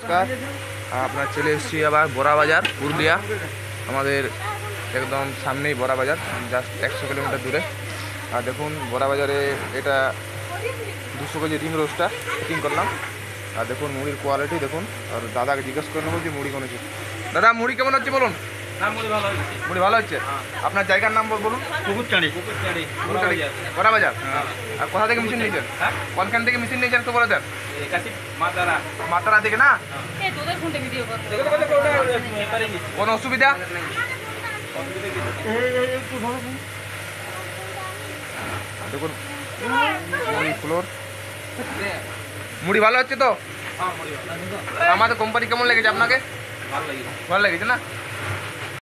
নমস্কার। আপনার চলে এসেছি আবার বড়া বাজার পুরুলিয়া। আমাদের একদম সামনেই বড়া বাজার জাস্ট একশো কিলোমিটার দূরে। আর দেখুন বড়া বাজারে এটা দুশো কেজি রিং রোস্টটা বুকিং করলাম। আর দেখুন মুড়ির কোয়ালিটি দেখুন। আর দাদাকে জিজ্ঞেস করে নেব যে মুড়ি কেমন হচ্ছে দাদা মুড়ি কেমন হচ্ছে বলুন? মুড়ি ভালো হচ্ছে? আপনার জায়গার নাম বলুন। পুকুরচাঁড়ি পুকুরচাঁড়ি বড়া বাজার। আর কোথা থেকে মেশিন নিয়েছেন? হ্যাঁ? কোনখান থেকে মেশিন নিয়েছেন তো বলে দেন। মাতারা মাতারা থেকে না এ তোদের ফোনটা ভিডিও কর দেখো দেখো দেখো ওটা এবারে নি কোনো অসুবিধা দেখুন মুড়ি ফ্লোর মুড়ি ভালো হচ্ছে তো হ্যাঁ মরি ভালো আমাদের কোম্পানি কেমন লেগেছে আপনাকে ভালো লাগে ভালো লেগেছে না